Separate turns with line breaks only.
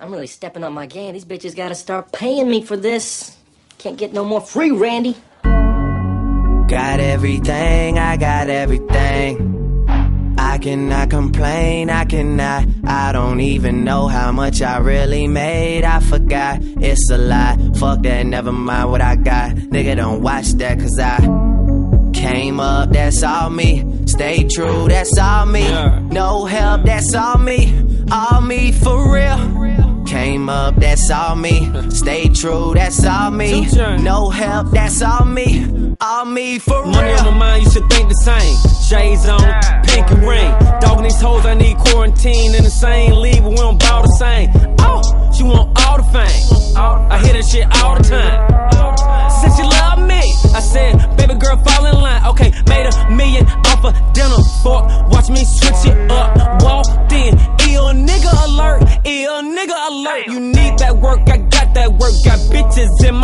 I'm really stepping up my game. These bitches gotta start paying me for this. Can't get no more free, Randy.
Got everything, I got everything. I cannot complain, I cannot. I don't even know how much I really made. I forgot, it's a lie. Fuck that, never mind what I got. Nigga, don't watch that, cause I came up, that's all me. Stay true, that's all me. No help, that's all me. All me for real. Came up, that's all me. Stay true, that's all me. No help, that's all me. All me for real.
Money on my mind, you should think the same. Shades on, pink and ring. Dogging these hoes, I need quarantine in the same league, but we don't bow the same. Oh, she want all the fame. I hear that shit all the time. Since she love me, I said, baby girl, fall in line. Okay, made a million off a dinner fork. Watch me switch it up. nigga alert. You need that work, I got that work. Got bitches in my.